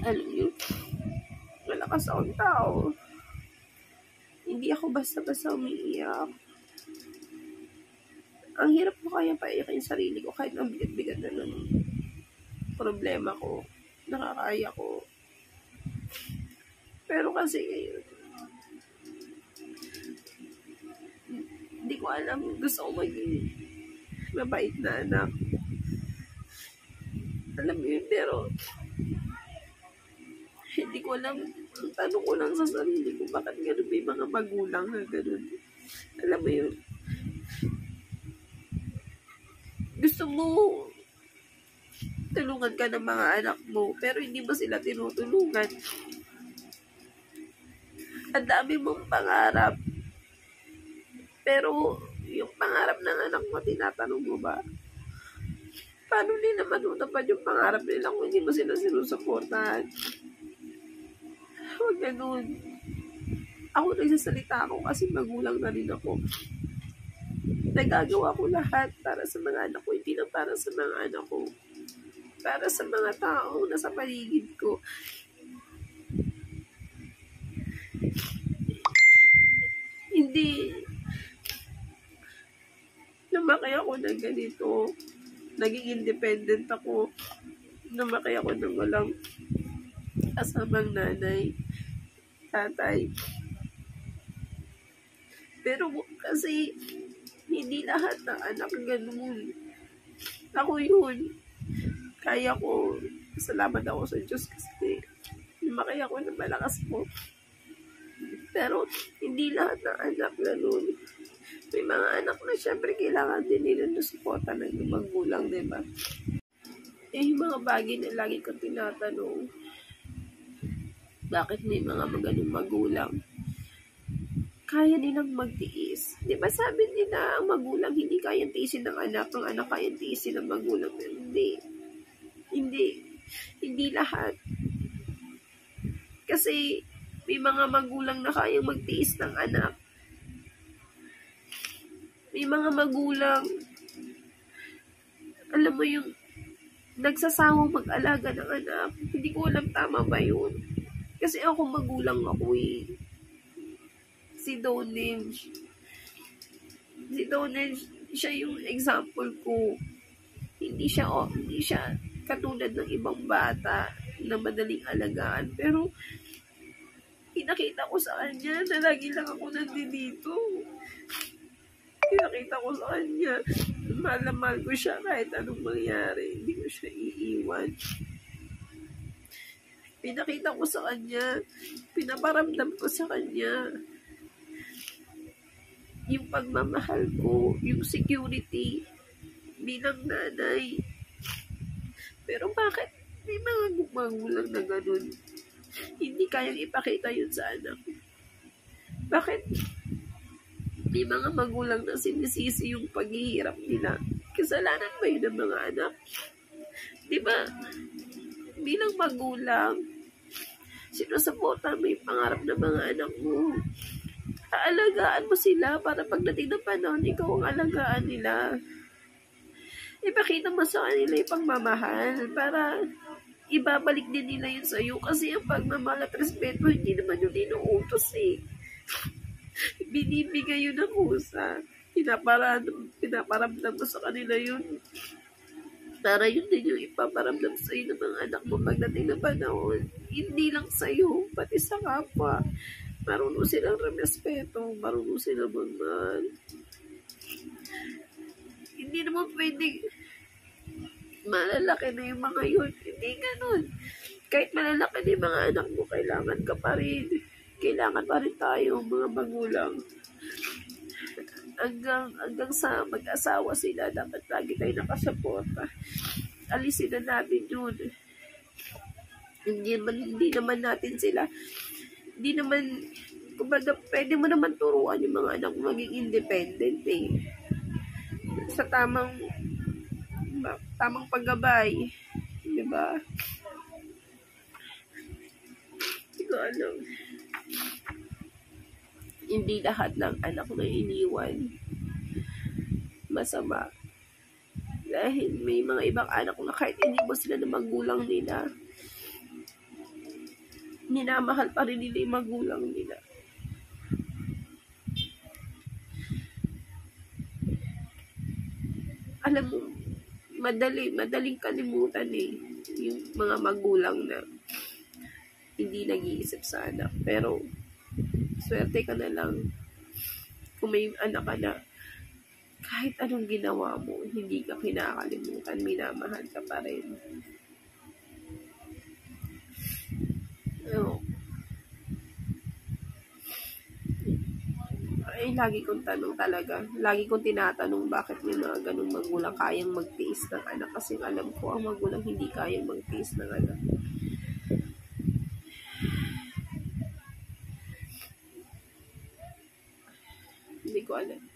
alam niyo, malakas akong tao. Hindi ako basta-basta umiiyak. Ang hirap ko kaya paiyakin yung sarili ko kahit ang bigat-bigat na ng problema ko. Nakakaya ko. Pero kasi ngayon, hindi ko alam. Gusto ko maging mabait na anak. Alam mo yun, pero hindi ko alam. Tanong ko lang sa sarili ko, bakit ganun may mga magulang na ganun. Alam mo yun. Gusto mo tulungan ka ng mga anak mo, pero hindi mo sila tinutulungan. Ang dami mong pangarap. Pero, yung pangarap ng anak mo, tinatanong mo ba? Paano nila matutupad yung pangarap nila kung hindi mo sila sinusuportahan? Huwag ganun. Ako nagsasalita ako kasi magulang na rin ako. Nagagawa ko lahat para sa mga anak ko, hindi lang para sa mga anak ko. Para sa mga tao na sa paligid ko. Hindi. Lumaki ako na ganito. Naging independent ako. Lumaki ako ng walang kasamang nanay, tatay. Pero kasi hindi lahat ng anak ganun. Ako yun. Kaya ko, salamat ako sa Diyos kasi lumaki ako ng malakas po. Pero hindi lahat ng anak ganun. May mga anak na syempre kailangan din nila ng suporta ng magulang, di ba? Eh, yung mga bagay na lagi ko tinatanong, bakit may mga maganong magulang? Kaya nilang magtiis. Di ba sabi nila, ang magulang hindi kayang tiisin ng anak, ang anak kayang tiisin ng magulang. Hindi. Hindi. Hindi lahat. Kasi, may mga magulang na kayang magtiis ng anak. May mga magulang, alam mo yung nagsasawang mag-alaga ng anak. Hindi ko alam tama ba yun. Kasi ako magulang ako eh. Si Donage. Si Donage, siya yung example ko. Hindi siya, oh, hindi siya katulad ng ibang bata na madaling alagaan. Pero, pinakita ko sa kanya na lagi lang ako nandito. Pinakita ko sa kanya, mahal na mahal ko siya kahit anong mangyari. Hindi ko siya iiwan. Pinakita ko sa kanya, pinaparamdam ko sa kanya yung pagmamahal ko, yung security bilang nanay. Pero bakit may mga magulang na ganun? Hindi kayang ipakita yun sa anak. Bakit may mga magulang na sinisisi yung paghihirap nila? Kasalanan ba yun ng mga anak? Di ba? Bilang magulang, sinusuporta mo yung pangarap ng mga anak mo. Aalagaan mo sila para pagdating ng panahon, ikaw ang alagaan nila. Ipakita mo sa kanila yung pagmamahal para ibabalik din nila yun sa'yo kasi ang pagmamahal at respeto hindi naman yung inuutos eh. Binibigay yun ng kusa. Pinaparam, pinaparamdam mo sa kanila yun. Para yun din yung ipaparamdam sa iyo ng mga anak mo pagdating ng panahon. Hindi lang sa iyo, pati sa kapwa. Marunong silang respeto, marunong silang magmahal. Hindi naman pwede malalaki na yung mga yun. Hindi ganun. Kahit malalaki na yung mga anak mo, kailangan ka pa rin. Kailangan pa rin tayo, mga magulang. Hanggang, hanggang sa mag-asawa sila, dapat lagi tayo nakasuporta. Alisin na natin yun. Hindi naman, hindi naman natin sila hindi naman, kumbaga, pwede mo naman turuan yung mga anak maging independent eh. Sa tamang, tamang paggabay. Di ba? Hindi ko alam. Hindi lahat ng anak na iniwan masama. Dahil may mga ibang anak na kahit mo sila na magulang nila, minamahal pa rin nila yung magulang nila. Alam mo, madali, madaling kalimutan eh, yung mga magulang na hindi nag-iisip sa anak. Pero, swerte ka na lang kung may anak ka na kahit anong ginawa mo, hindi ka kinakalimutan, minamahal ka pa rin. Ay, lagi kong tanong talaga. Lagi kong tinatanong bakit may mga ganong magulang kayang magtiis ng anak. Kasi alam ko, ang magulang hindi kayang magtiis ng anak. Hindi ko alam.